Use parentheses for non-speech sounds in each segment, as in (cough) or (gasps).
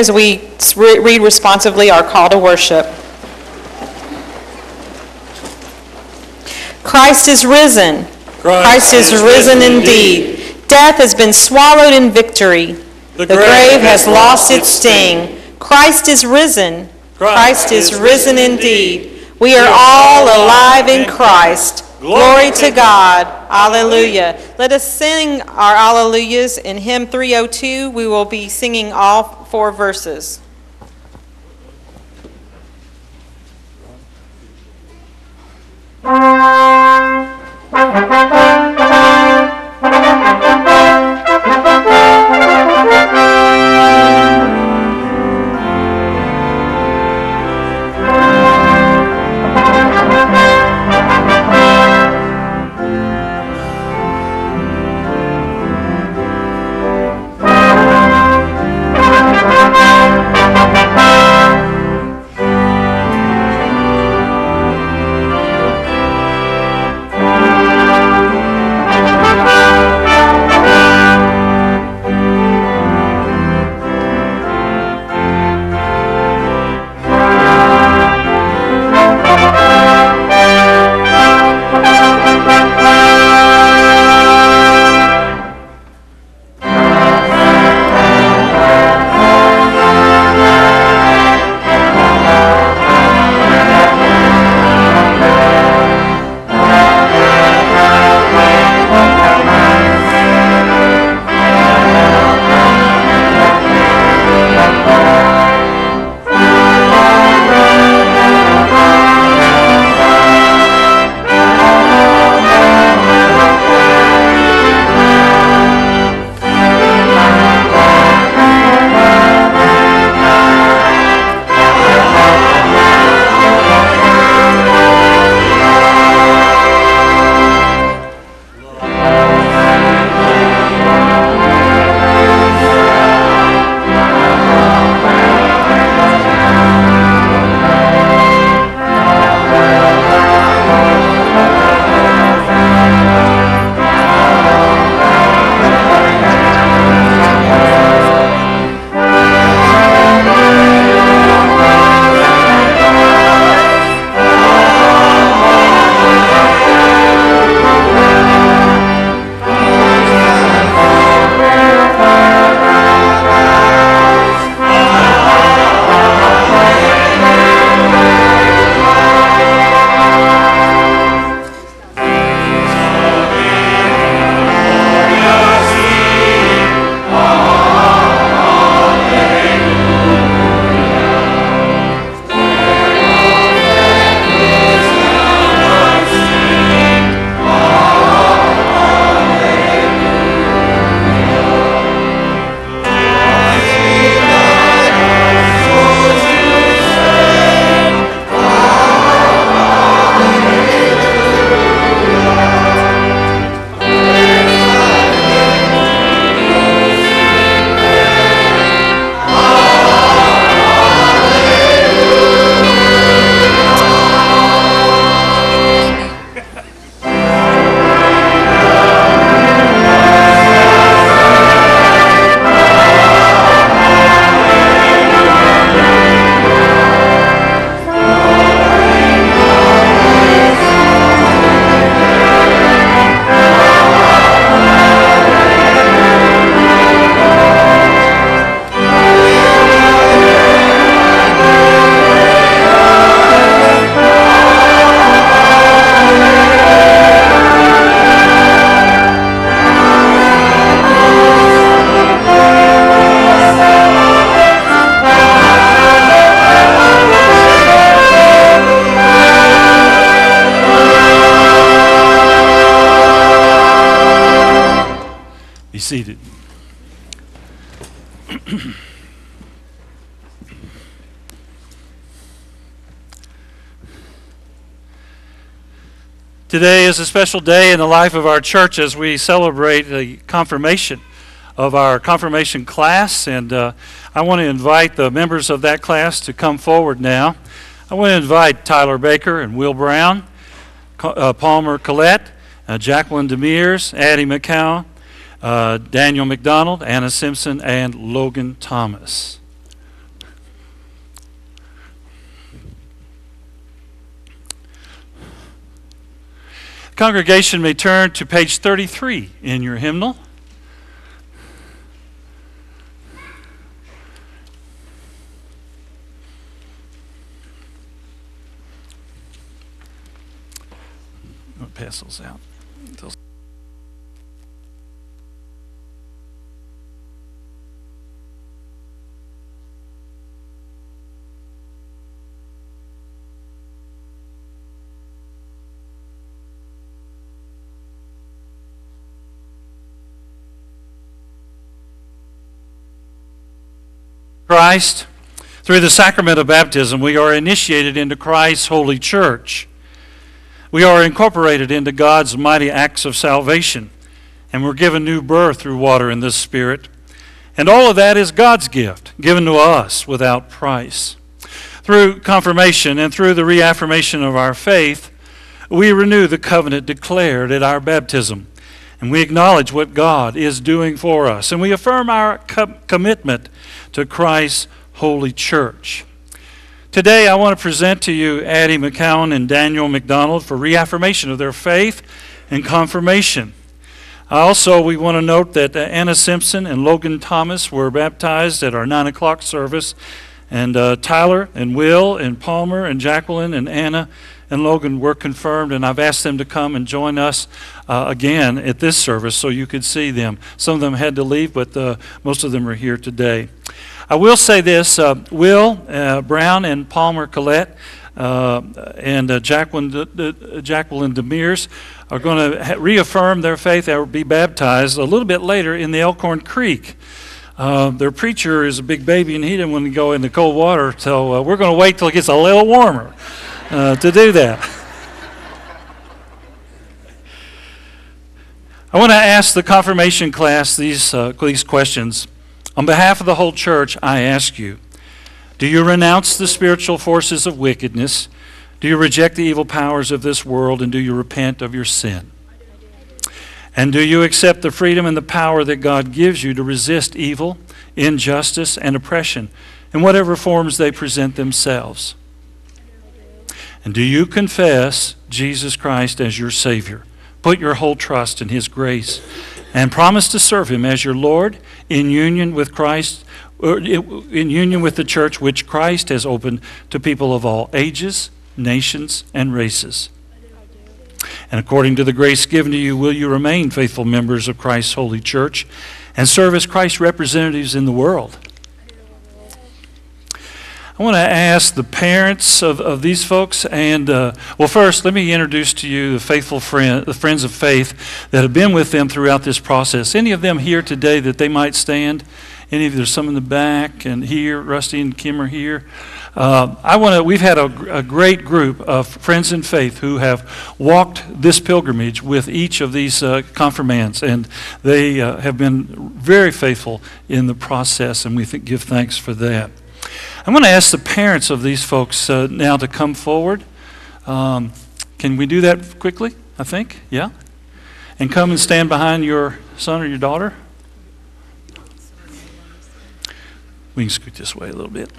as we re- read responsively our call to worship. Christ is risen. Christ is risen indeed. Death has been swallowed in victory. The grave has lost its sting. Christ is risen. Christ is risen indeed. We are all alive in Christ. Glory to God. Alleluia. Let us sing our alleluias in hymn 302. We will be singing all four verses. Seated. Today is a special day in the life of our church as we celebrate the confirmation of our confirmation class. And uh, I want to invite the members of that class to come forward now. I want to invite Tyler Baker and Will Brown, uh, Palmer Collette, uh, Jacqueline Demers, Addie McCown, uh, Daniel McDonald, Anna Simpson, and Logan Thomas. Congregation may turn to page 33 in your hymnal. Christ, through the sacrament of baptism, we are initiated into Christ's holy church. We are incorporated into God's mighty acts of salvation, and we're given new birth through water and the Spirit. And all of that is God's gift, given to us without price. Through confirmation and through the reaffirmation of our faith, we renew the covenant declared at our baptism. And we acknowledge what God is doing for us. And we affirm our com- commitment to Christ's holy church. Today, I want to present to you Addie McCowan and Daniel McDonald for reaffirmation of their faith and confirmation. Also, we want to note that uh, Anna Simpson and Logan Thomas were baptized at our 9 o'clock service, and uh, Tyler and Will and Palmer and Jacqueline and Anna and Logan were confirmed, and I've asked them to come and join us uh, again at this service so you could see them. Some of them had to leave, but uh, most of them are here today. I will say this uh, Will uh, Brown and Palmer Collette uh, and uh, Jacqueline, De- Jacqueline Demers are going to ha- reaffirm their faith. Will be baptized a little bit later in the Elkhorn Creek. Uh, their preacher is a big baby, and he didn't want to go in the cold water, so uh, we're going to wait till it gets a little warmer uh, to do that. I want to ask the confirmation class these, uh, these questions. On behalf of the whole church, I ask you Do you renounce the spiritual forces of wickedness? Do you reject the evil powers of this world? And do you repent of your sin? And do you accept the freedom and the power that God gives you to resist evil, injustice, and oppression in whatever forms they present themselves? And do you confess Jesus Christ as your Savior? Put your whole trust in His grace and promise to serve Him as your Lord in union with Christ, in union with the church which Christ has opened to people of all ages, nations, and races. And according to the grace given to you, will you remain faithful members of Christ's holy church and serve as Christ's representatives in the world? I want to ask the parents of, of these folks, and uh, well, first, let me introduce to you the faithful friend, the friends of faith that have been with them throughout this process. Any of them here today that they might stand? Any of there's some in the back and here, Rusty and Kim are here. Uh, I want to. We've had a, a, great group of friends in faith who have walked this pilgrimage with each of these uh, confirmands, and they uh, have been very faithful in the process, and we th- give thanks for that. I'm going to ask the parents of these folks uh, now to come forward. Um, can we do that quickly? I think, yeah? And come and stand behind your son or your daughter. We can scoot this way a little bit.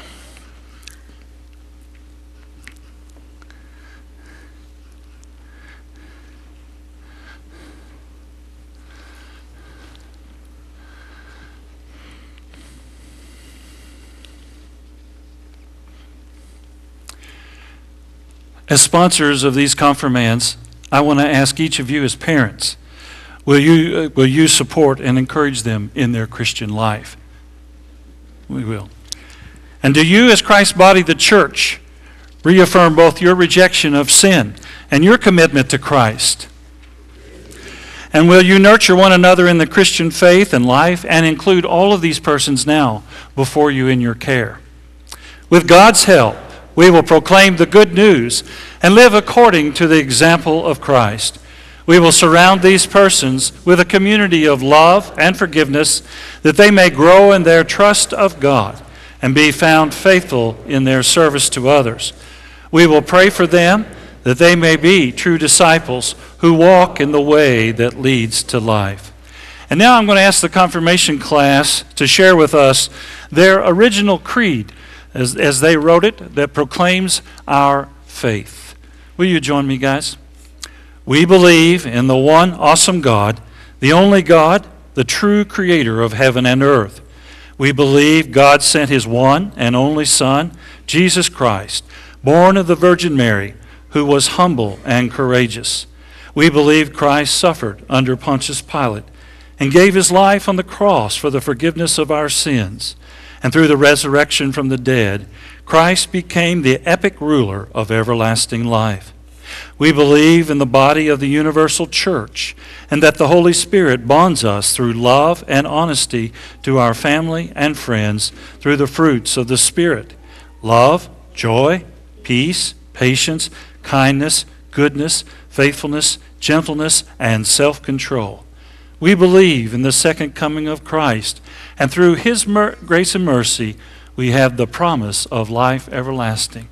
As sponsors of these confirmands, I want to ask each of you as parents will you, uh, will you support and encourage them in their Christian life? We will. And do you, as Christ's body, the church, reaffirm both your rejection of sin and your commitment to Christ? And will you nurture one another in the Christian faith and life and include all of these persons now before you in your care? With God's help, we will proclaim the good news and live according to the example of Christ. We will surround these persons with a community of love and forgiveness that they may grow in their trust of God and be found faithful in their service to others. We will pray for them that they may be true disciples who walk in the way that leads to life. And now I'm going to ask the confirmation class to share with us their original creed as, as they wrote it that proclaims our faith. Will you join me, guys? We believe in the one awesome God, the only God, the true creator of heaven and earth. We believe God sent his one and only Son, Jesus Christ, born of the Virgin Mary, who was humble and courageous. We believe Christ suffered under Pontius Pilate and gave his life on the cross for the forgiveness of our sins. And through the resurrection from the dead, Christ became the epic ruler of everlasting life. We believe in the body of the universal church and that the Holy Spirit bonds us through love and honesty to our family and friends through the fruits of the Spirit love, joy, peace, patience, kindness, goodness, faithfulness, gentleness, and self control. We believe in the second coming of Christ, and through His mer- grace and mercy, we have the promise of life everlasting.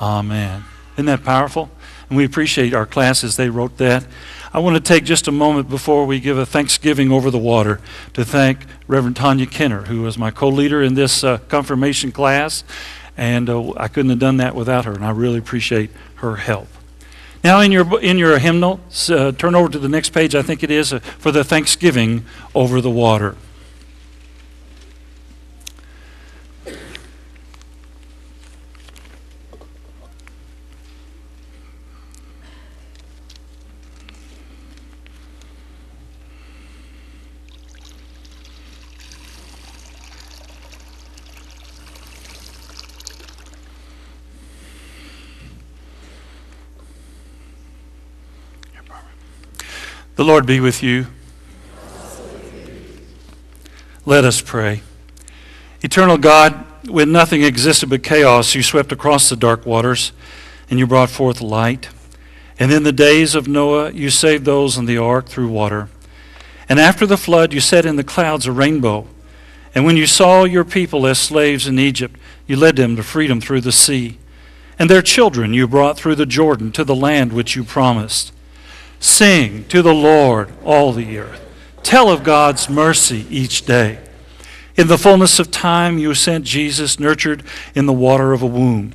Amen. Isn't that powerful? And we appreciate our classes, they wrote that. I want to take just a moment before we give a thanksgiving over the water to thank Reverend Tanya Kenner, who was my co leader in this uh, confirmation class. And uh, I couldn't have done that without her, and I really appreciate her help. Now, in your, in your hymnal, uh, turn over to the next page, I think it is, uh, for the thanksgiving over the water. The Lord be with you. Let us pray. Eternal God, when nothing existed but chaos, you swept across the dark waters and you brought forth light. And in the days of Noah, you saved those in the ark through water. And after the flood, you set in the clouds a rainbow. And when you saw your people as slaves in Egypt, you led them to freedom through the sea. And their children you brought through the Jordan to the land which you promised. Sing to the Lord, all the earth. Tell of God's mercy each day. In the fullness of time, you sent Jesus, nurtured in the water of a womb.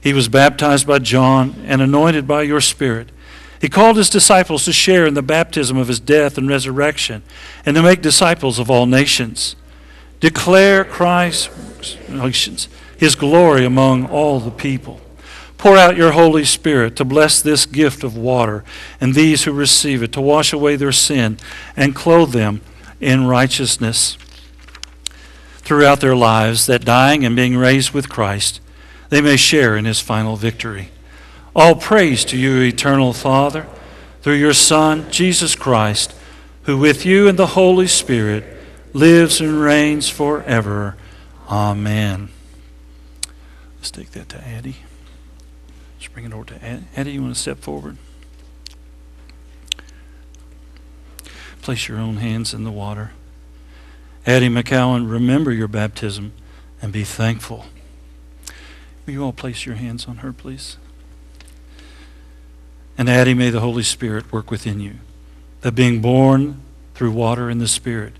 He was baptized by John and anointed by your Spirit. He called his disciples to share in the baptism of his death and resurrection and to make disciples of all nations. Declare Christ's his glory among all the people. Pour out your Holy Spirit to bless this gift of water and these who receive it, to wash away their sin and clothe them in righteousness throughout their lives, that dying and being raised with Christ, they may share in his final victory. All praise to you, eternal Father, through your Son, Jesus Christ, who with you and the Holy Spirit lives and reigns forever. Amen. Let's take that to Addie. Bring it over to Eddie. You want to step forward? Place your own hands in the water. Addie McCowan, remember your baptism and be thankful. Will you all place your hands on her, please? And Addie, may the Holy Spirit work within you, that being born through water and the Spirit,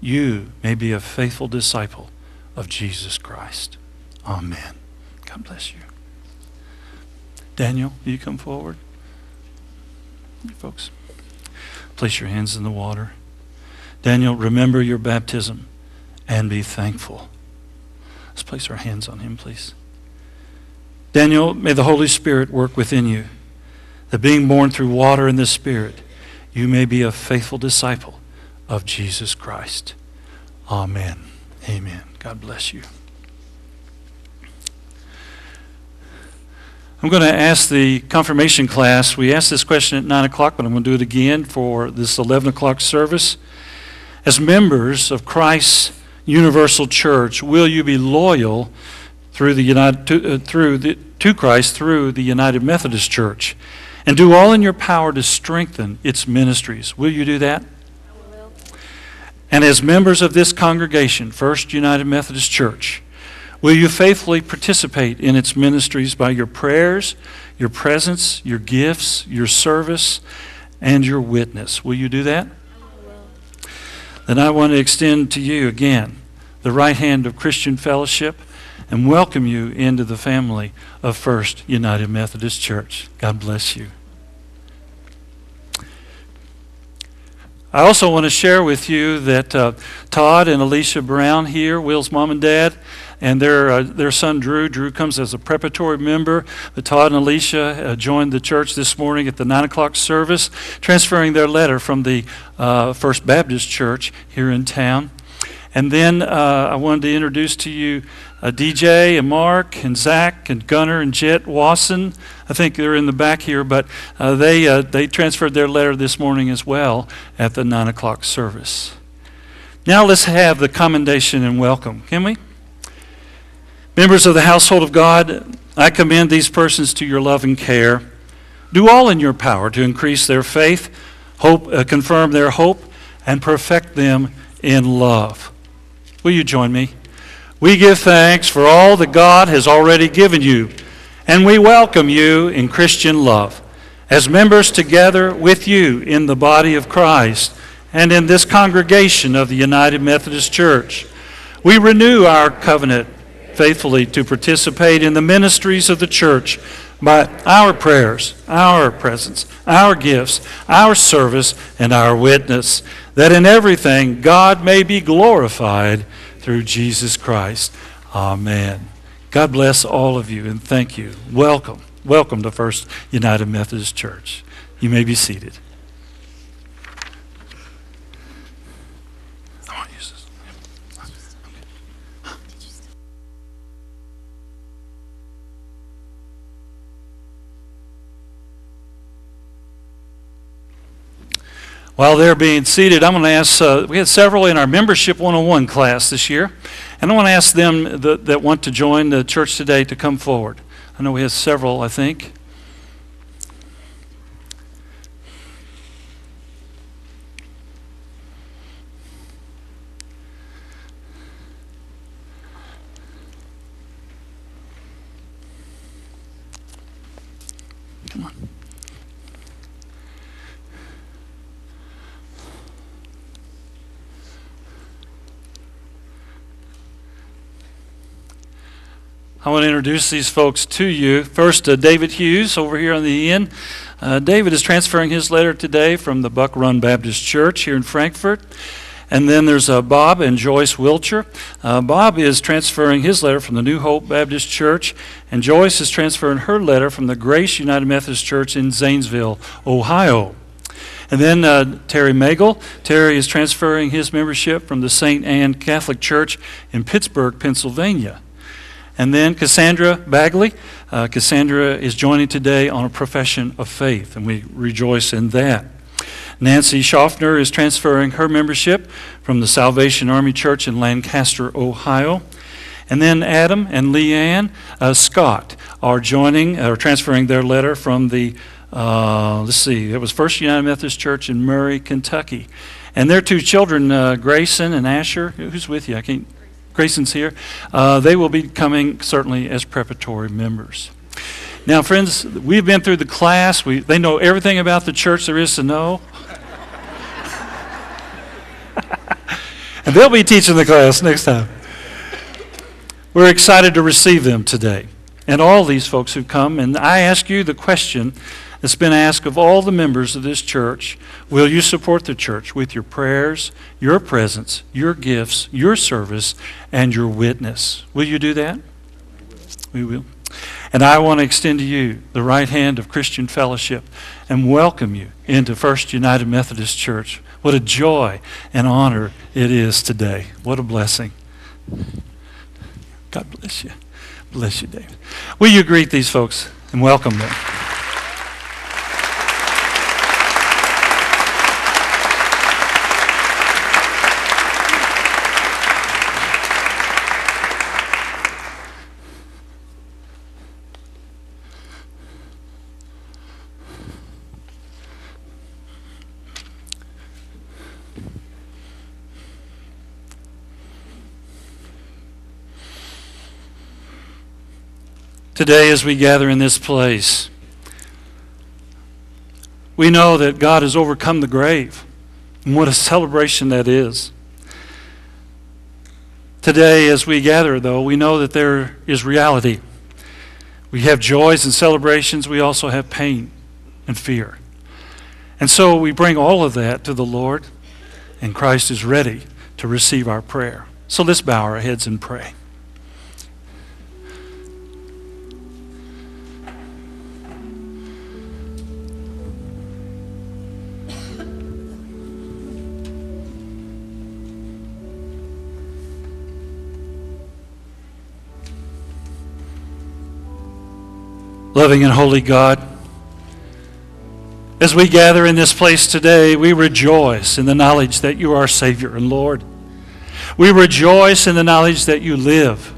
you may be a faithful disciple of Jesus Christ. Amen. God bless you. Daniel, you come forward? Folks, place your hands in the water. Daniel, remember your baptism and be thankful. Let's place our hands on him, please. Daniel, may the Holy Spirit work within you, that being born through water and the Spirit, you may be a faithful disciple of Jesus Christ. Amen. Amen. God bless you. I'm going to ask the confirmation class. We asked this question at 9 o'clock, but I'm going to do it again for this 11 o'clock service. As members of Christ's universal church, will you be loyal through the United, to, uh, through the, to Christ through the United Methodist Church and do all in your power to strengthen its ministries? Will you do that? I will. And as members of this congregation, First United Methodist Church, Will you faithfully participate in its ministries by your prayers, your presence, your gifts, your service, and your witness? Will you do that? Then I want to extend to you again the right hand of Christian fellowship and welcome you into the family of First United Methodist Church. God bless you. I also want to share with you that uh, Todd and Alicia Brown here, Will's mom and dad, and their, uh, their son Drew. Drew comes as a preparatory member. But Todd and Alicia uh, joined the church this morning at the 9 o'clock service, transferring their letter from the uh, First Baptist Church here in town. And then uh, I wanted to introduce to you uh, DJ and Mark and Zach and Gunner and Jet Wasson. I think they're in the back here, but they, they transferred their letter this morning as well at the 9 o'clock service. Now let's have the commendation and welcome, can we? Members of the household of God, I commend these persons to your love and care. Do all in your power to increase their faith, hope, uh, confirm their hope, and perfect them in love. Will you join me? We give thanks for all that God has already given you, and we welcome you in Christian love as members together with you in the body of Christ and in this congregation of the United Methodist Church. We renew our covenant faithfully to participate in the ministries of the church by our prayers, our presence, our gifts, our service, and our witness, that in everything God may be glorified through Jesus Christ. Amen. God bless all of you and thank you. Welcome. Welcome to First United Methodist Church. You may be seated. While they're being seated, I'm going to ask, uh, we had several in our Membership 101 class this year, and I want to ask them that, that want to join the church today to come forward. I know we have several, I think. I want to introduce these folks to you. First, uh, David Hughes over here on the end. Uh, David is transferring his letter today from the Buck Run Baptist Church here in Frankfort. And then there's uh, Bob and Joyce Wilcher. Uh, Bob is transferring his letter from the New Hope Baptist Church, and Joyce is transferring her letter from the Grace United Methodist Church in Zanesville, Ohio. And then uh, Terry Magel. Terry is transferring his membership from the St. Anne Catholic Church in Pittsburgh, Pennsylvania. And then Cassandra Bagley. Uh, Cassandra is joining today on a profession of faith, and we rejoice in that. Nancy Schaffner is transferring her membership from the Salvation Army Church in Lancaster, Ohio. And then Adam and Leanne uh, Scott are joining or transferring their letter from the, uh, let's see, it was First United Methodist Church in Murray, Kentucky. And their two children, uh, Grayson and Asher, who's with you? I can't Grayson's here. Uh, they will be coming certainly as preparatory members. Now, friends, we've been through the class. We, they know everything about the church there is to know. and they'll be teaching the class next time. We're excited to receive them today and all these folks who come. And I ask you the question that's been asked of all the members of this church Will you support the church with your prayers, your presence, your gifts, your service, and your witness? Will you do that? We will. And I want to extend to you the right hand of Christian fellowship and welcome you into First United Methodist Church. What a joy and honor it is today. What a blessing. God bless you. Bless you, David. Will you greet these folks and welcome them? Today as we gather in this place. We know that God has overcome the grave, and what a celebration that is. Today, as we gather, though, we know that there is reality. We have joys and celebrations, we also have pain and fear. And so we bring all of that to the Lord and Christ is ready to receive our prayer. So let's bow our heads and pray. Loving and holy God, as we gather in this place today, we rejoice in the knowledge that you are Savior and Lord. We rejoice in the knowledge that you live,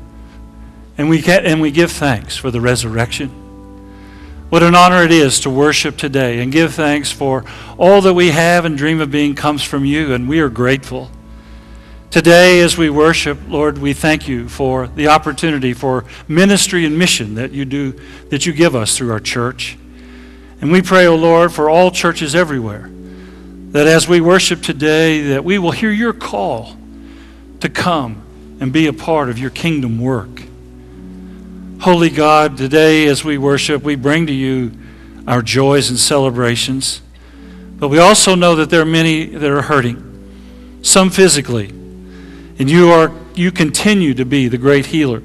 and we, get, and we give thanks for the resurrection. What an honor it is to worship today and give thanks for all that we have and dream of being comes from you, and we are grateful. Today, as we worship, Lord, we thank you for the opportunity for ministry and mission that you do, that you give us through our church. And we pray, O oh Lord, for all churches everywhere, that as we worship today, that we will hear your call to come and be a part of your kingdom work. Holy God, today as we worship, we bring to you our joys and celebrations. But we also know that there are many that are hurting, some physically, and you are you continue to be the great healer.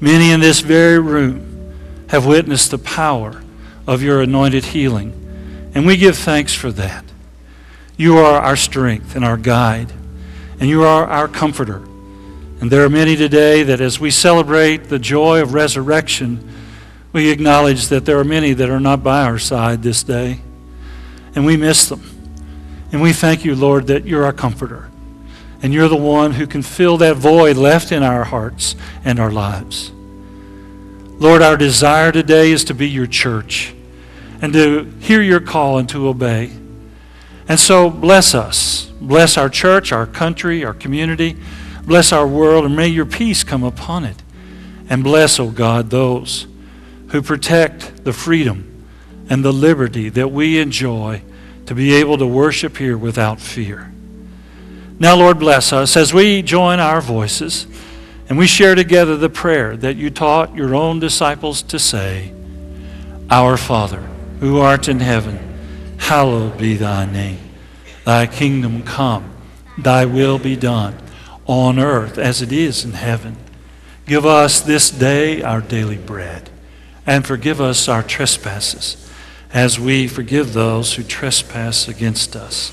Many in this very room have witnessed the power of your anointed healing, and we give thanks for that. You are our strength and our guide, and you are our comforter. And there are many today that as we celebrate the joy of resurrection, we acknowledge that there are many that are not by our side this day, and we miss them. And we thank you, Lord, that you're our comforter. And you're the one who can fill that void left in our hearts and our lives. Lord, our desire today is to be your church and to hear your call and to obey. And so bless us. Bless our church, our country, our community. Bless our world, and may your peace come upon it. And bless, O oh God, those who protect the freedom and the liberty that we enjoy to be able to worship here without fear. Now, Lord, bless us as we join our voices and we share together the prayer that you taught your own disciples to say Our Father, who art in heaven, hallowed be thy name. Thy kingdom come, thy will be done, on earth as it is in heaven. Give us this day our daily bread, and forgive us our trespasses, as we forgive those who trespass against us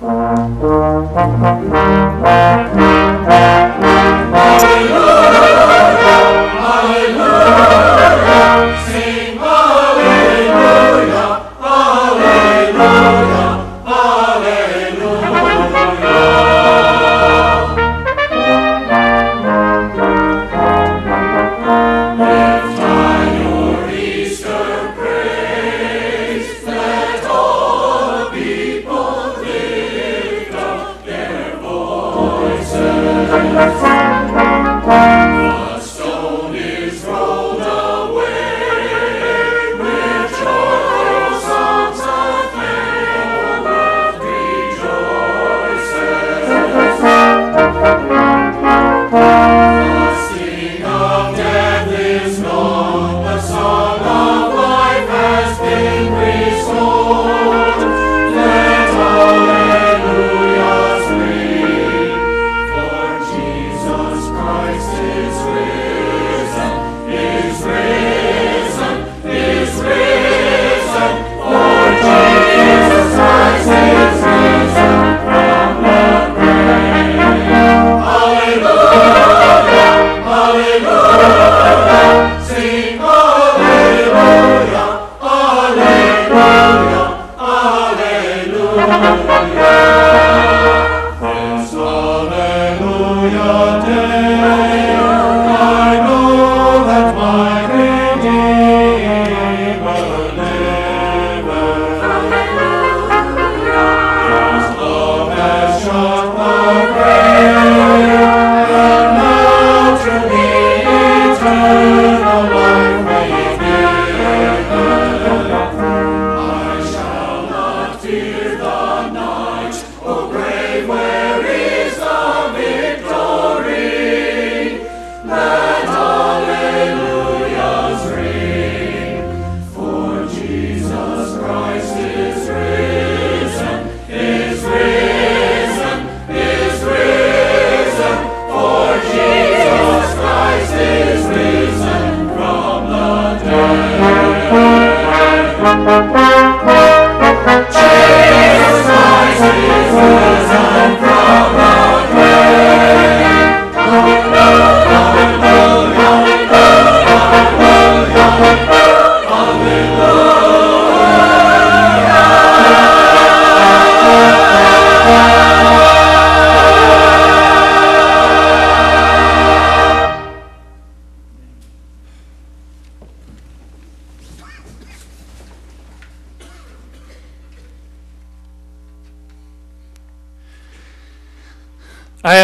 Amen.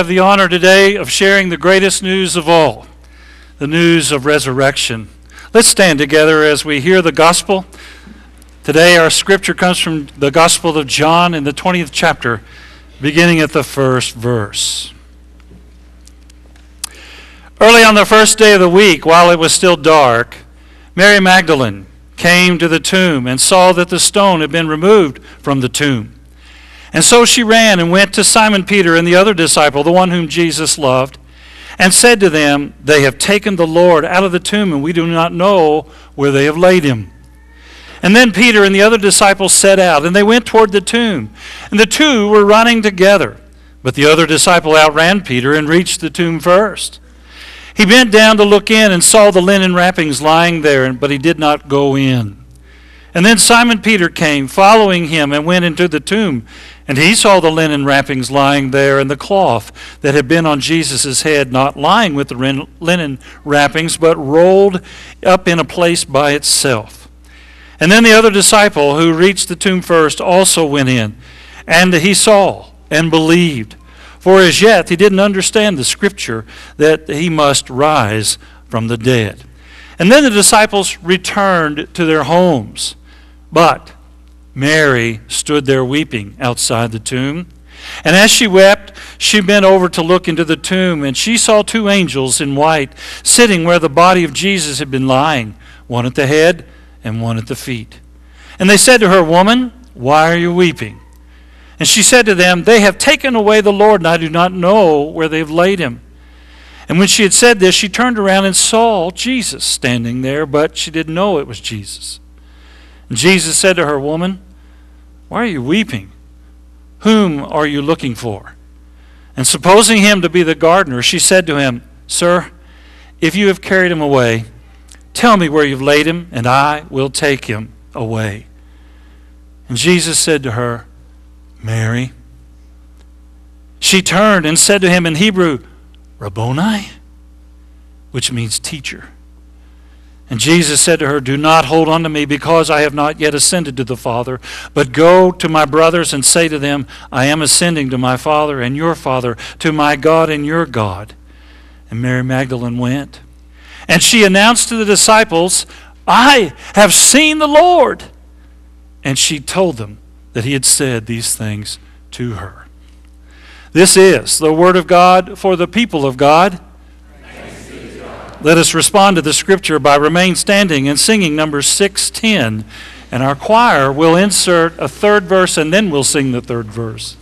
Have the honor today of sharing the greatest news of all the news of resurrection. Let's stand together as we hear the gospel. Today, our scripture comes from the Gospel of John in the 20th chapter, beginning at the first verse. Early on the first day of the week, while it was still dark, Mary Magdalene came to the tomb and saw that the stone had been removed from the tomb. And so she ran and went to Simon Peter and the other disciple, the one whom Jesus loved, and said to them, They have taken the Lord out of the tomb, and we do not know where they have laid him. And then Peter and the other disciples set out, and they went toward the tomb. And the two were running together. But the other disciple outran Peter and reached the tomb first. He bent down to look in and saw the linen wrappings lying there, but he did not go in. And then Simon Peter came, following him, and went into the tomb. And he saw the linen wrappings lying there, and the cloth that had been on Jesus' head, not lying with the linen wrappings, but rolled up in a place by itself. And then the other disciple, who reached the tomb first, also went in. And he saw and believed. For as yet he didn't understand the scripture that he must rise from the dead. And then the disciples returned to their homes. But Mary stood there weeping outside the tomb. And as she wept, she bent over to look into the tomb, and she saw two angels in white sitting where the body of Jesus had been lying, one at the head and one at the feet. And they said to her, Woman, why are you weeping? And she said to them, They have taken away the Lord, and I do not know where they have laid him. And when she had said this, she turned around and saw Jesus standing there, but she didn't know it was Jesus. Jesus said to her, Woman, why are you weeping? Whom are you looking for? And supposing him to be the gardener, she said to him, Sir, if you have carried him away, tell me where you've laid him, and I will take him away. And Jesus said to her, Mary. She turned and said to him in Hebrew, Rabboni, which means teacher. And Jesus said to her, Do not hold on to me because I have not yet ascended to the Father, but go to my brothers and say to them, I am ascending to my Father and your Father, to my God and your God. And Mary Magdalene went. And she announced to the disciples, I have seen the Lord. And she told them that he had said these things to her. This is the word of God for the people of God. Let us respond to the scripture by remain standing and singing number 610. And our choir will insert a third verse and then we'll sing the third verse.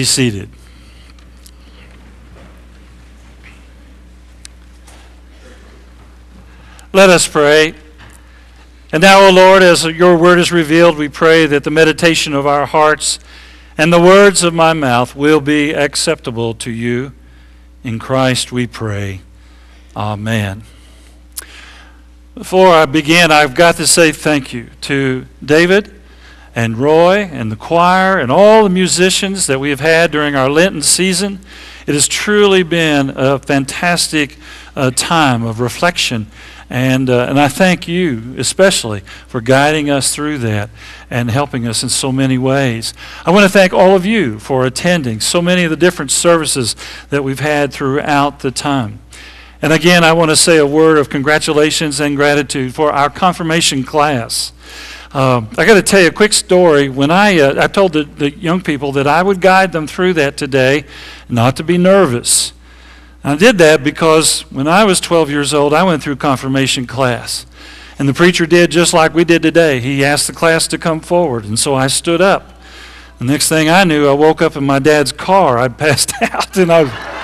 Be seated. Let us pray. And now, O Lord, as your word is revealed, we pray that the meditation of our hearts and the words of my mouth will be acceptable to you. In Christ we pray. Amen. Before I begin, I've got to say thank you to David and Roy and the choir and all the musicians that we have had during our Lenten season. It has truly been a fantastic uh, time of reflection. And, uh, and I thank you especially for guiding us through that and helping us in so many ways. I want to thank all of you for attending so many of the different services that we've had throughout the time. And again, I want to say a word of congratulations and gratitude for our confirmation class. Uh, I got to tell you a quick story. When I, uh, I told the, the young people that I would guide them through that today, not to be nervous. I did that because when I was 12 years old, I went through confirmation class. And the preacher did just like we did today. He asked the class to come forward, and so I stood up. The next thing I knew, I woke up in my dad's car. I'd (laughs) passed out, and I.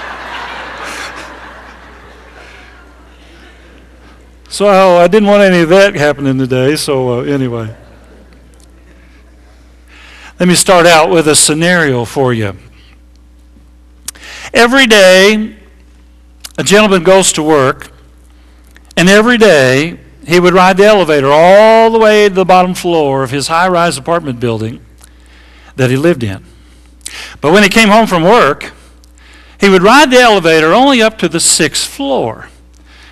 So I didn't want any of that happening today, so uh, anyway. Let me start out with a scenario for you. Every day, a gentleman goes to work, and every day he would ride the elevator all the way to the bottom floor of his high rise apartment building that he lived in. But when he came home from work, he would ride the elevator only up to the sixth floor.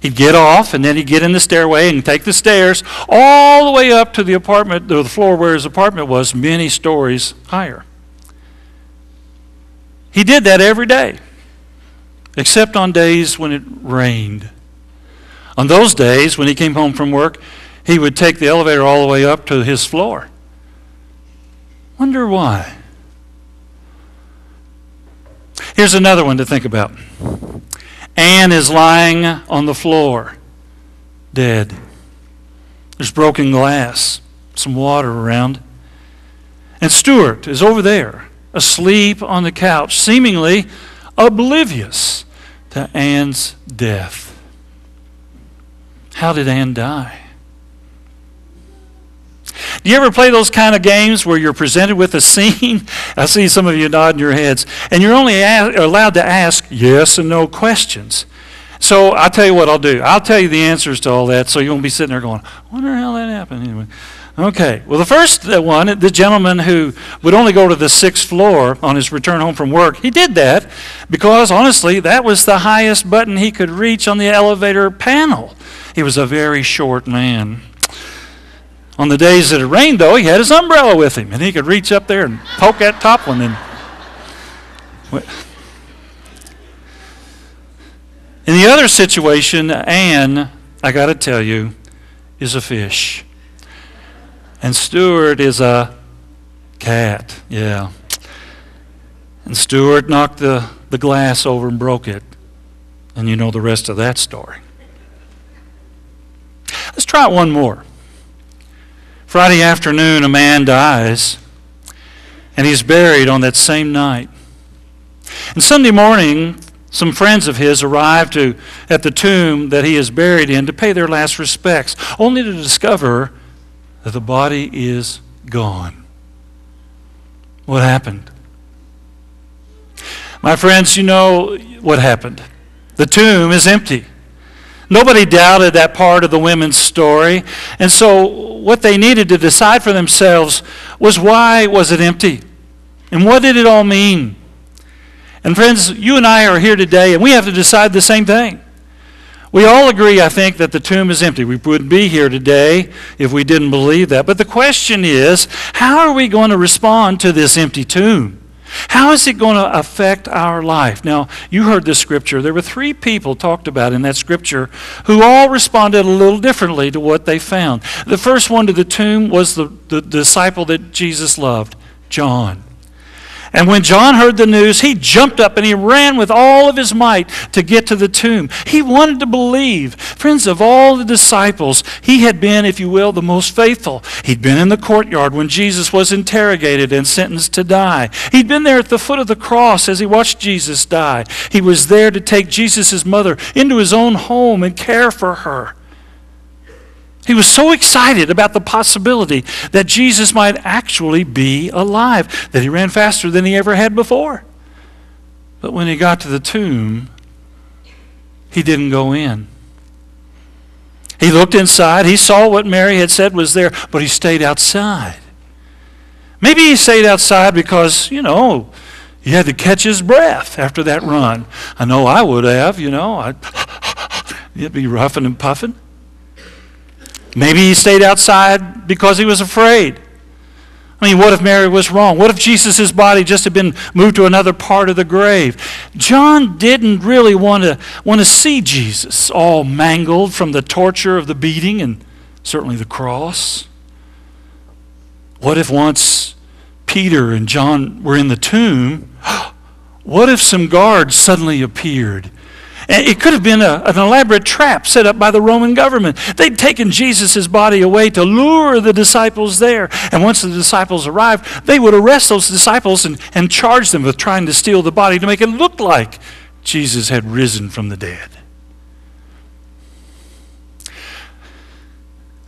He'd get off, and then he'd get in the stairway and take the stairs all the way up to the apartment, the floor where his apartment was, many stories higher. He did that every day, except on days when it rained. On those days, when he came home from work, he would take the elevator all the way up to his floor. Wonder why? Here's another one to think about. Anne is lying on the floor, dead. There's broken glass, some water around. And Stuart is over there, asleep on the couch, seemingly oblivious to Anne's death. How did Anne die? Do you ever play those kind of games where you're presented with a (laughs) scene? I see some of you nodding your heads. And you're only allowed to ask yes and no questions. So I'll tell you what I'll do. I'll tell you the answers to all that so you won't be sitting there going, I wonder how that happened. Anyway. Okay. Well, the first uh, one, the gentleman who would only go to the sixth floor on his return home from work, he did that because, honestly, that was the highest button he could reach on the elevator panel. He was a very short man. On the days that it rained, though, he had his umbrella with him, and he could reach up there and poke that top one. And in the other situation, Anne, I got to tell you, is a fish, and Stuart is a cat. Yeah. And Stuart knocked the, the glass over and broke it. And you know the rest of that story. Let's try one more. Friday afternoon, a man dies, and he's buried on that same night. And Sunday morning, some friends of his arrive to, at the tomb that he is buried in to pay their last respects, only to discover that the body is gone. What happened? My friends, you know what happened. The tomb is empty. Nobody doubted that part of the women's story. And so what they needed to decide for themselves was why was it empty? And what did it all mean? And friends, you and I are here today, and we have to decide the same thing. We all agree, I think, that the tomb is empty. We wouldn't be here today if we didn't believe that. But the question is, how are we going to respond to this empty tomb? How is it going to affect our life? Now, you heard this scripture. There were three people talked about in that scripture who all responded a little differently to what they found. The first one to the tomb was the, the disciple that Jesus loved, John. And when John heard the news, he jumped up and he ran with all of his might to get to the tomb. He wanted to believe. Friends, of all the disciples, he had been, if you will, the most faithful. He'd been in the courtyard when Jesus was interrogated and sentenced to die. He'd been there at the foot of the cross as he watched Jesus die. He was there to take Jesus' mother into his own home and care for her. He was so excited about the possibility that Jesus might actually be alive that he ran faster than he ever had before. But when he got to the tomb, he didn't go in. He looked inside. He saw what Mary had said was there, but he stayed outside. Maybe he stayed outside because, you know, he had to catch his breath after that run. I know I would have, you know. I'd, it'd (laughs) be roughing and puffing. Maybe he stayed outside because he was afraid. I mean, what if Mary was wrong? What if Jesus' body just had been moved to another part of the grave? John didn't really want to, want to see Jesus all mangled from the torture of the beating and certainly the cross. What if once Peter and John were in the tomb, (gasps) what if some guards suddenly appeared it could have been a, an elaborate trap set up by the Roman government. They'd taken Jesus' body away to lure the disciples there. And once the disciples arrived, they would arrest those disciples and, and charge them with trying to steal the body to make it look like Jesus had risen from the dead.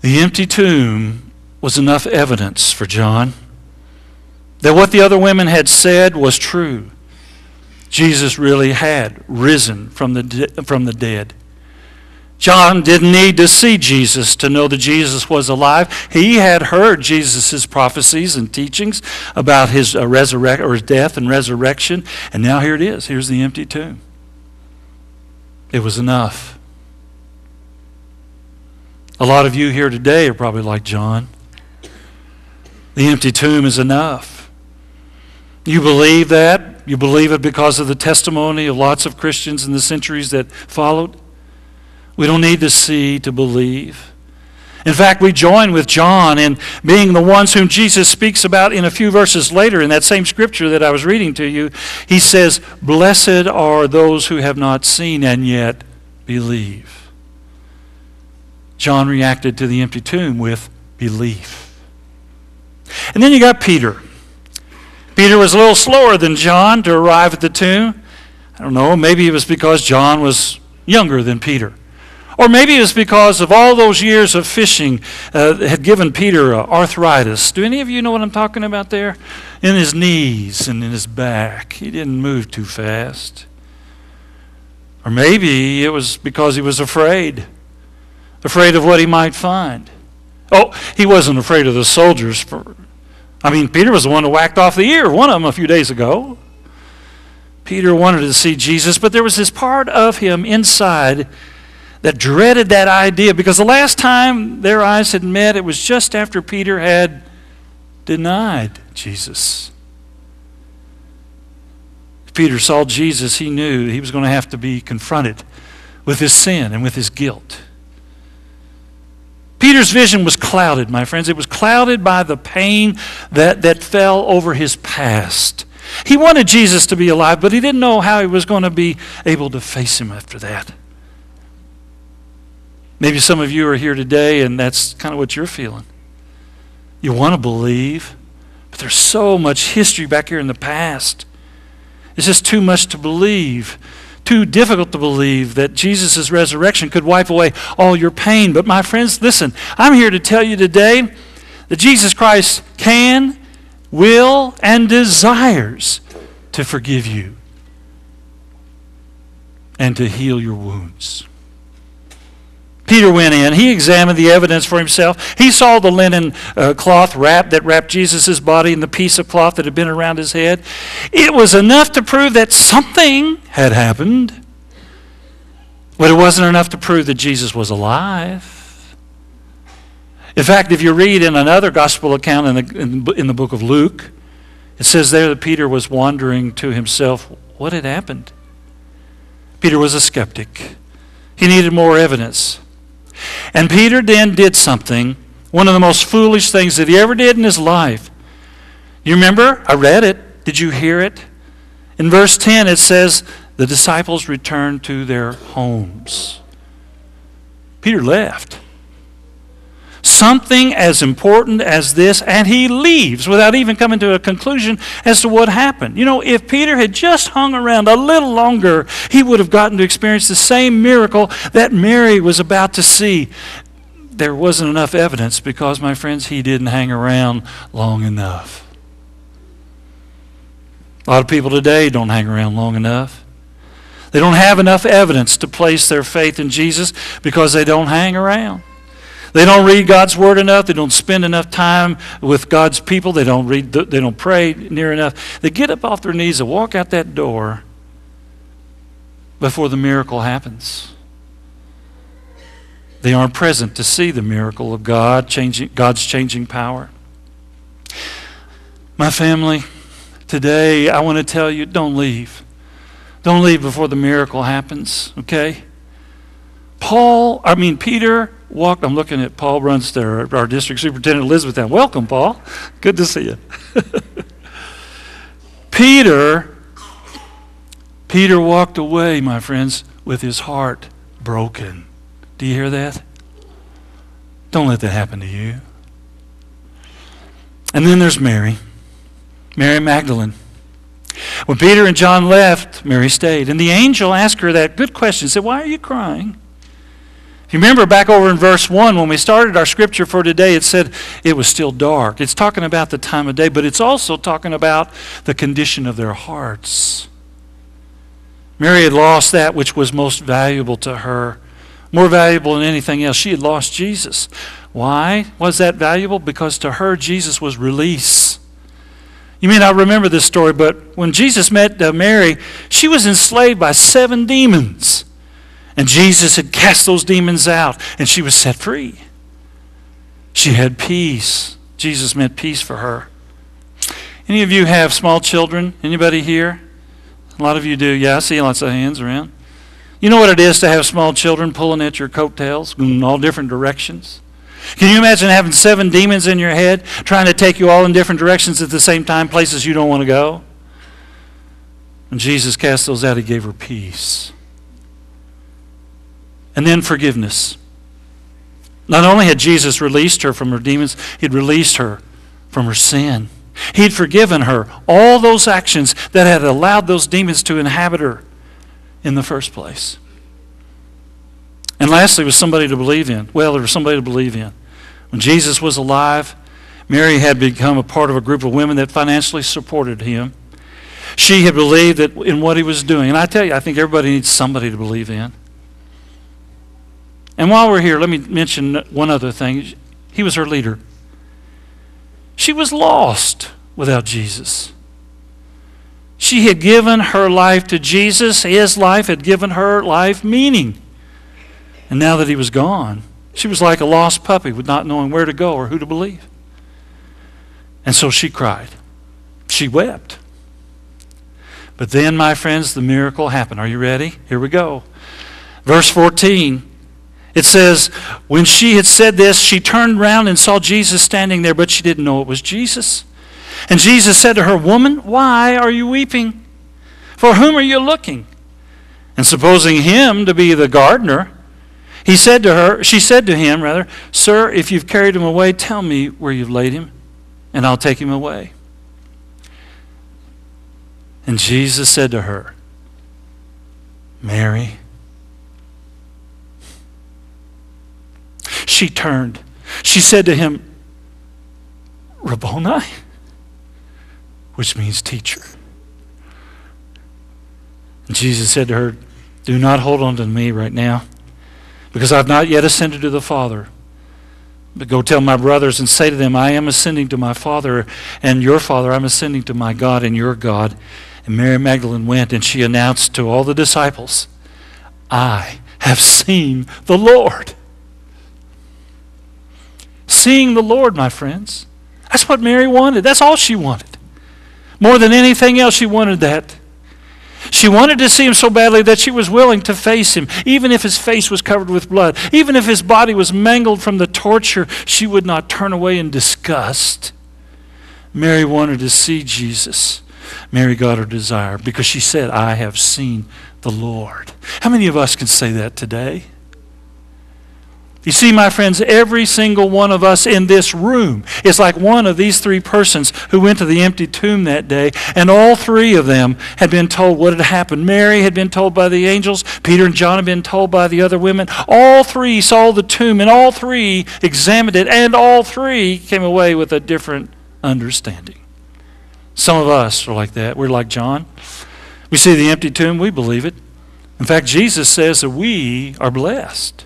The empty tomb was enough evidence for John that what the other women had said was true. Jesus really had risen from the, de- from the dead. John didn't need to see Jesus to know that Jesus was alive. He had heard Jesus' prophecies and teachings about his uh, or his death and resurrection, and now here it is. Here's the empty tomb. It was enough. A lot of you here today are probably like John. The empty tomb is enough. You believe that? You believe it because of the testimony of lots of Christians in the centuries that followed? We don't need to see to believe. In fact, we join with John in being the ones whom Jesus speaks about in a few verses later in that same scripture that I was reading to you. He says, Blessed are those who have not seen and yet believe. John reacted to the empty tomb with belief. And then you got Peter. Peter was a little slower than John to arrive at the tomb. I don't know, maybe it was because John was younger than Peter. Or maybe it was because of all those years of fishing uh, had given Peter uh, arthritis. Do any of you know what I'm talking about there? In his knees and in his back. He didn't move too fast. Or maybe it was because he was afraid, afraid of what he might find. Oh, he wasn't afraid of the soldiers for, I mean, Peter was the one who whacked off the ear, one of them a few days ago. Peter wanted to see Jesus, but there was this part of him inside that dreaded that idea because the last time their eyes had met, it was just after Peter had denied Jesus. If Peter saw Jesus, he knew he was going to have to be confronted with his sin and with his guilt. Peter's vision was clouded, my friends. It was clouded by the pain that, that fell over his past. He wanted Jesus to be alive, but he didn't know how he was going to be able to face him after that. Maybe some of you are here today, and that's kind of what you're feeling. You want to believe, but there's so much history back here in the past. It's just too much to believe too difficult to believe that Jesus' resurrection could wipe away all your pain. But my friends, listen, I'm here to tell you today that Jesus Christ can, will, and desires to forgive you and to heal your wounds. Peter went in. He examined the evidence for himself. He saw the linen uh, cloth wrap that wrapped Jesus' body and the piece of cloth that had been around his head. It was enough to prove that something had happened, but it wasn't enough to prove that Jesus was alive. In fact, if you read in another gospel account in the, in, in the book of Luke, it says there that Peter was wondering to himself, what had happened? Peter was a skeptic. He needed more evidence. And Peter then did something, one of the most foolish things that he ever did in his life. You remember? I read it. Did you hear it? In verse 10, it says, The disciples returned to their homes. Peter left something as important as this, and he leaves without even coming to a conclusion as to what happened. You know, if Peter had just hung around a little longer, he would have gotten to experience the same miracle that Mary was about to see. There wasn't enough evidence because, my friends, he didn't hang around long enough. A lot of people today don't hang around long enough. They don't have enough evidence to place their faith in Jesus because they don't hang around. They don't read God's word enough. They don't spend enough time with God's people. They don't read. They don't pray near enough. They get up off their knees and walk out that door before the miracle happens. They aren't present to see the miracle of God changing God's changing power. My family, today I want to tell you don't leave. Don't leave before the miracle happens, okay? Paul, I mean Peter walked. I'm looking at Paul Brunster, our district superintendent, Elizabethtown. Welcome, Paul. Good to see you. (laughs) Peter, Peter walked away, my friends, with his heart broken. Do you hear that? Don't let that happen to you. And then there's Mary, Mary Magdalene. When Peter and John left, Mary stayed. And the angel asked her that good question. He said, Why are you crying? If you remember back over in verse 1, when we started our scripture for today, it said it was still dark. It's talking about the time of day, but it's also talking about the condition of their hearts. Mary had lost that which was most valuable to her, more valuable than anything else. She had lost Jesus. Why was that valuable? Because to her, Jesus was release. You may not remember this story, but when Jesus met uh, Mary, she was enslaved by seven demons. And Jesus had cast those demons out, and she was set free. She had peace. Jesus meant peace for her. Any of you have small children? Anybody here? A lot of you do. Yeah, I see lots of hands around. You know what it is to have small children pulling at your coattails in all different directions? Can you imagine having seven demons in your head trying to take you all in different directions at the same time, places you don't want to go? When Jesus cast those out, he gave her peace. And then forgiveness. Not only had Jesus released her from her demons, he'd released her from her sin. He'd forgiven her all those actions that had allowed those demons to inhabit her in the first place. And lastly, was somebody to believe in. Well, there was somebody to believe in. When Jesus was alive, Mary had become a part of a group of women that financially supported him. She had believed that in what he was doing. And I tell you, I think everybody needs somebody to believe in. And while we're here, let me mention one other thing. He was her leader. She was lost without Jesus. She had given her life to Jesus. His life had given her life meaning. And now that he was gone, she was like a lost puppy with not knowing where to go or who to believe. And so she cried. She wept. But then, my friends, the miracle happened. Are you ready? Here we go. Verse 14 it says, when she had said this, she turned round and saw Jesus standing there, but she didn't know it was Jesus. And Jesus said to her, Woman, why are you weeping? For whom are you looking? And supposing him to be the gardener, he said to her, she said to him, rather, Sir, if you've carried him away, tell me where you've laid him, and I'll take him away. And Jesus said to her, Mary. She turned. She said to him, Rabboni, which means teacher. And Jesus said to her, Do not hold on to me right now, because I've not yet ascended to the Father. But go tell my brothers and say to them, I am ascending to my Father and your Father. I'm ascending to my God and your God. And Mary Magdalene went and she announced to all the disciples, I have seen the Lord. Seeing the Lord, my friends. That's what Mary wanted. That's all she wanted. More than anything else, she wanted that. She wanted to see him so badly that she was willing to face him, even if his face was covered with blood, even if his body was mangled from the torture, she would not turn away in disgust. Mary wanted to see Jesus. Mary got her desire because she said, I have seen the Lord. How many of us can say that today? You see, my friends, every single one of us in this room is like one of these three persons who went to the empty tomb that day, and all three of them had been told what had happened. Mary had been told by the angels, Peter and John had been told by the other women. All three saw the tomb, and all three examined it, and all three came away with a different understanding. Some of us are like that. We're like John. We see the empty tomb, we believe it. In fact, Jesus says that we are blessed.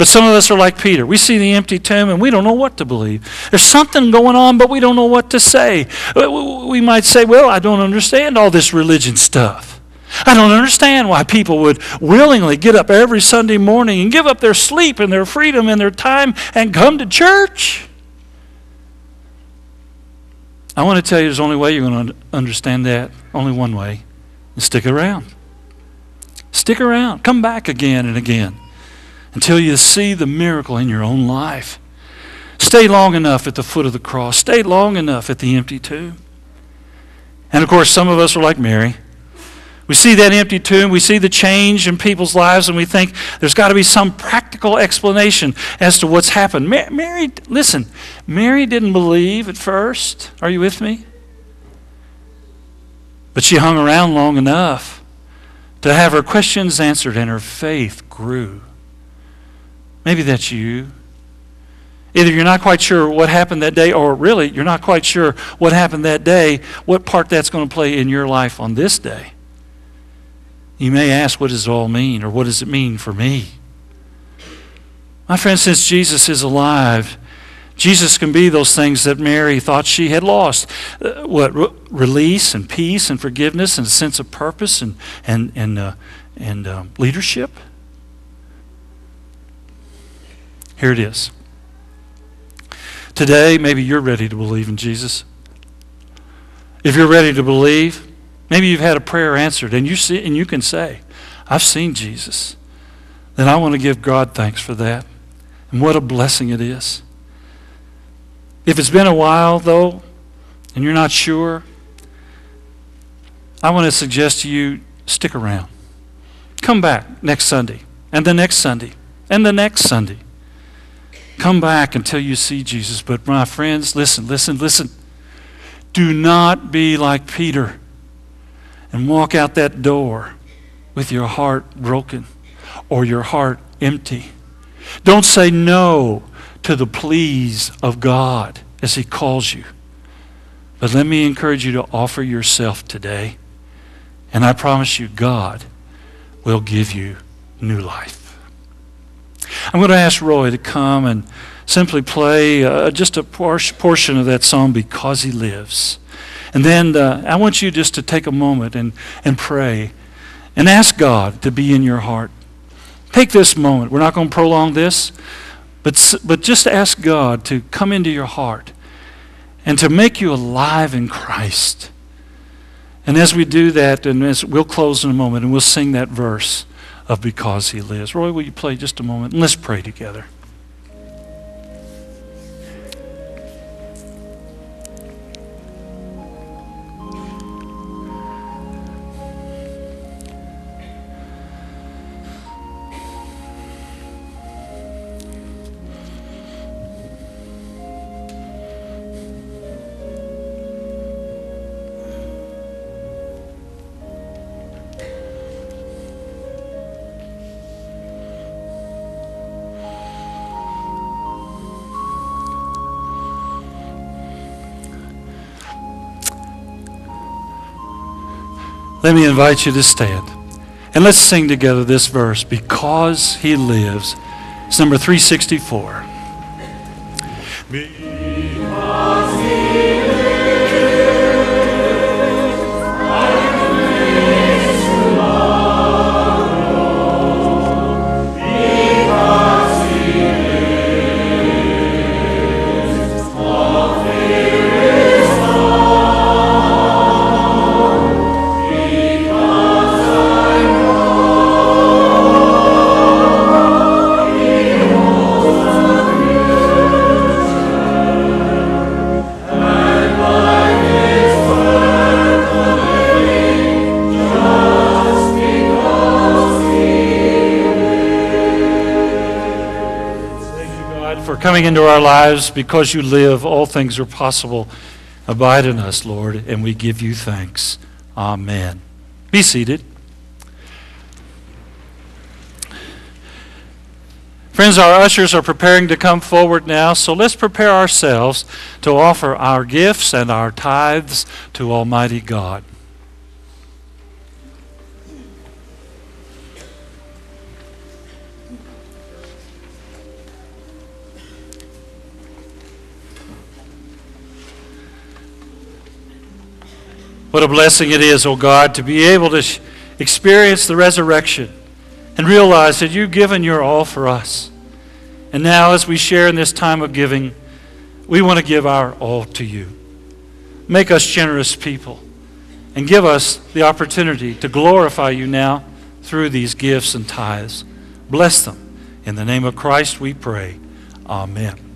But some of us are like Peter. We see the empty tomb and we don't know what to believe. There's something going on, but we don't know what to say. Uh, we might say, Well, I don't understand all this religion stuff. I don't understand why people would willingly get up every Sunday morning and give up their sleep and their freedom and their time and come to church. I want to tell you there's only way you're going to understand that. Only one way. Stick around. Stick around. Come back again and again until you see the miracle in your own life. Stay long enough at the foot of the cross. Stay long enough at the empty tomb. And of course, some of us are like Mary. We see that empty tomb, we see the change in people's lives, and we think there's got to be some practical explanation as to what's happened. Mary, listen, Mary didn't believe at first. Are you with me? But she hung around long enough to have her questions answered, and her faith grew. Maybe that's you. Either you're not quite sure what happened that day, or really, you're not quite sure what happened that day, what part that's going to play in your life on this day. You may ask, what does it all mean, or what does it mean for me? My friend, since Jesus is alive, Jesus can be those things that Mary thought she had lost. Uh, what? Re- release and peace and forgiveness and a sense of purpose and, and, and, uh, and um, leadership. Here it is. Today, maybe you're ready to believe in Jesus. If you're ready to believe, maybe you've had a prayer answered and you see and you can say, I've seen Jesus. Then I want to give God thanks for that. And what a blessing it is. If it's been a while though, and you're not sure, I want to suggest to you stick around. Come back next Sunday, and the next Sunday, and the next Sunday. Come back until you see Jesus. But my friends, listen, listen, listen. Do not be like Peter and walk out that door with your heart broken or your heart empty. Don't say no to the pleas of God as He calls you. But let me encourage you to offer yourself today. And I promise you, God will give you new life. I'm going to ask Roy to come and simply play uh, just a por- portion of that song, Because He Lives. And then uh, I want you just to take a moment and, and pray and ask God to be in your heart. Take this moment. We're not going to prolong this, but, but just ask God to come into your heart and to make you alive in Christ. And as we do that, and as we'll close in a moment and we'll sing that verse of Because He Lives. Roy, will you play just a moment? And let's pray together. Let me invite you to stand. And let's sing together this verse, Because He lives. It's number 364. Coming into our lives. Because you live, all things are possible. Abide in us, Lord, and we give you thanks. Amen. Be seated. Friends, our ushers are preparing to come forward now, so let's prepare ourselves to offer our gifts and our tithes to Almighty God. What a blessing it is, O oh God, to be able to sh- experience the resurrection and realize that you've given your all for us. And now, as we share in this time of giving, we want to give our all to you. Make us generous people and give us the opportunity to glorify you now through these gifts and tithes. Bless them. In the name of Christ we pray. Amen.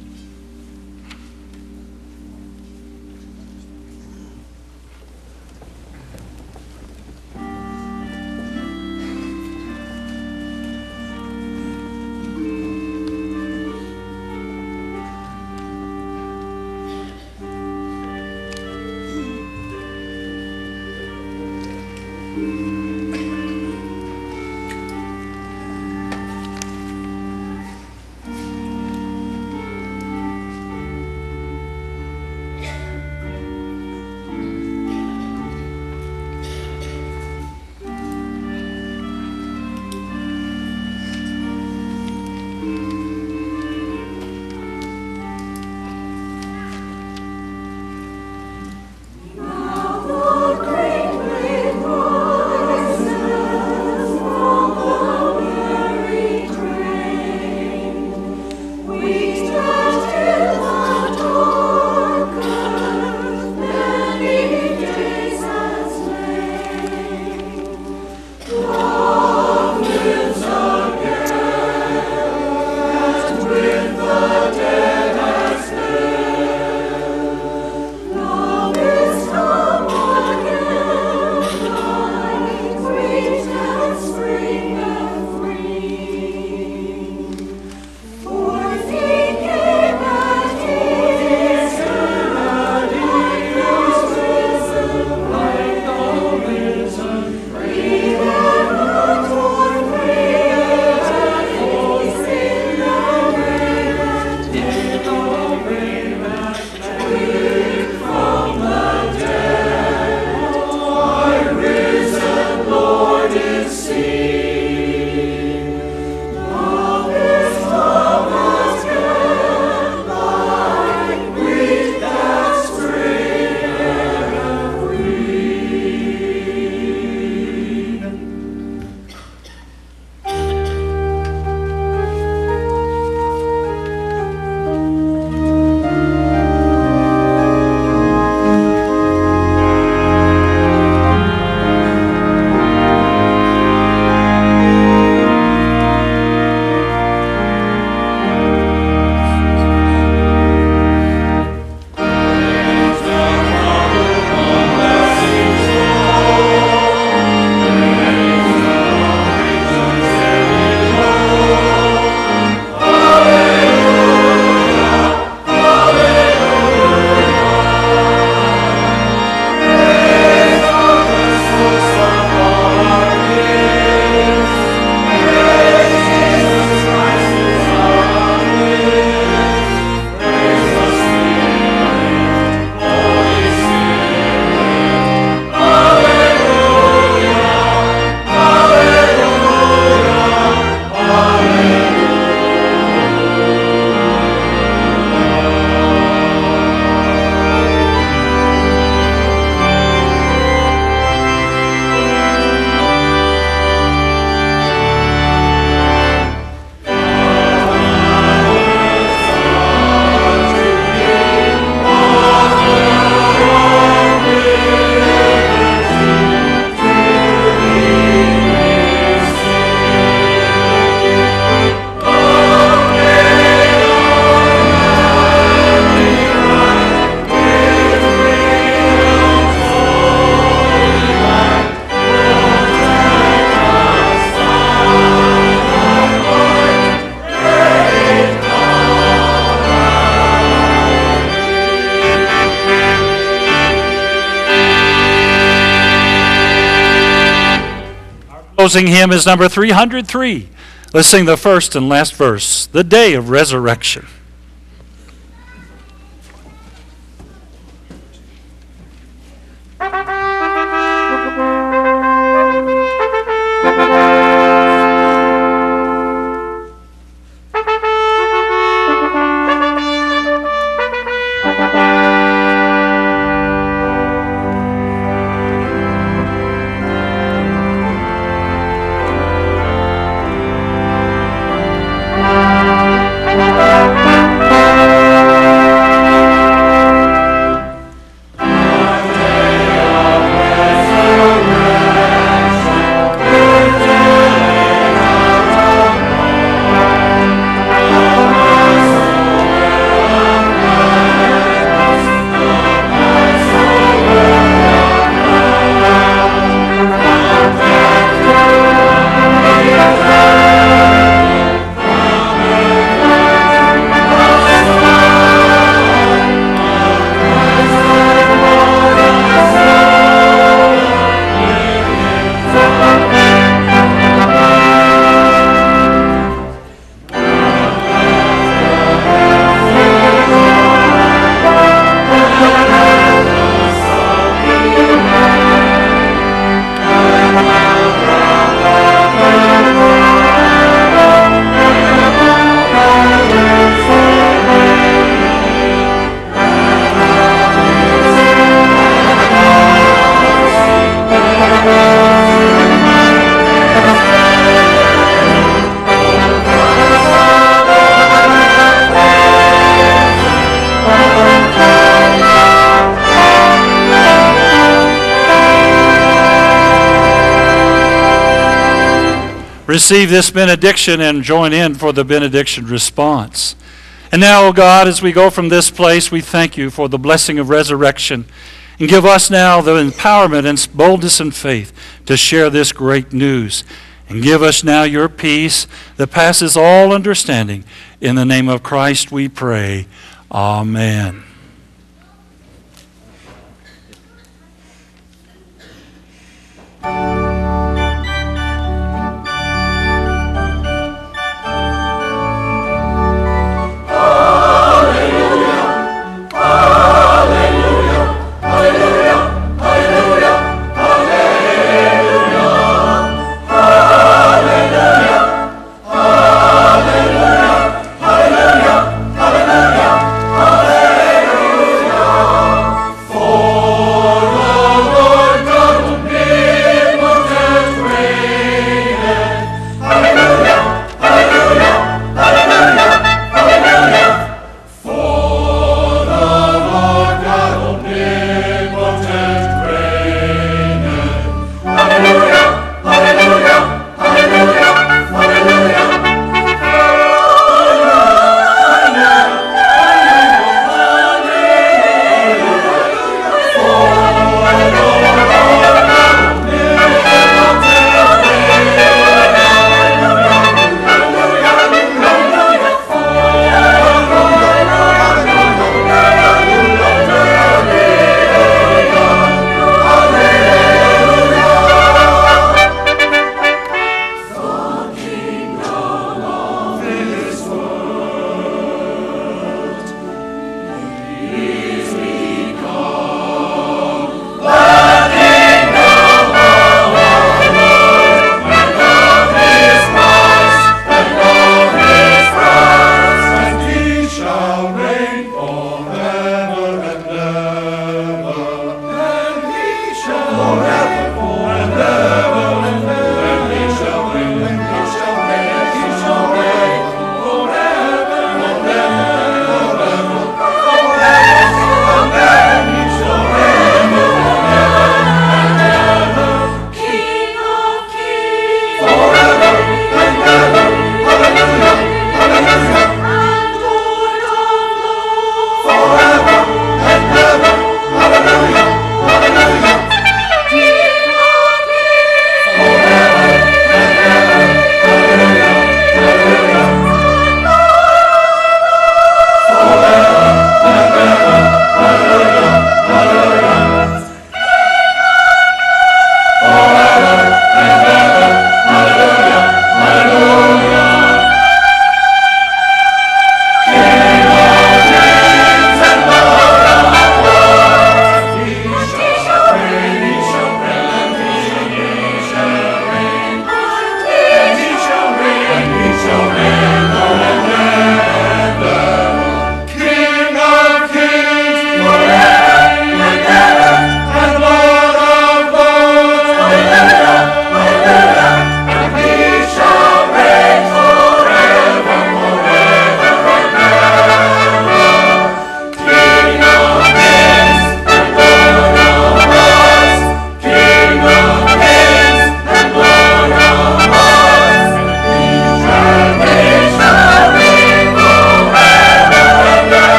Closing hymn is number 303. Let's sing the first and last verse, the day of resurrection. Receive this benediction and join in for the benediction response. And now, O God, as we go from this place, we thank you for the blessing of resurrection. And give us now the empowerment and boldness and faith to share this great news. And give us now your peace that passes all understanding. In the name of Christ we pray. Amen.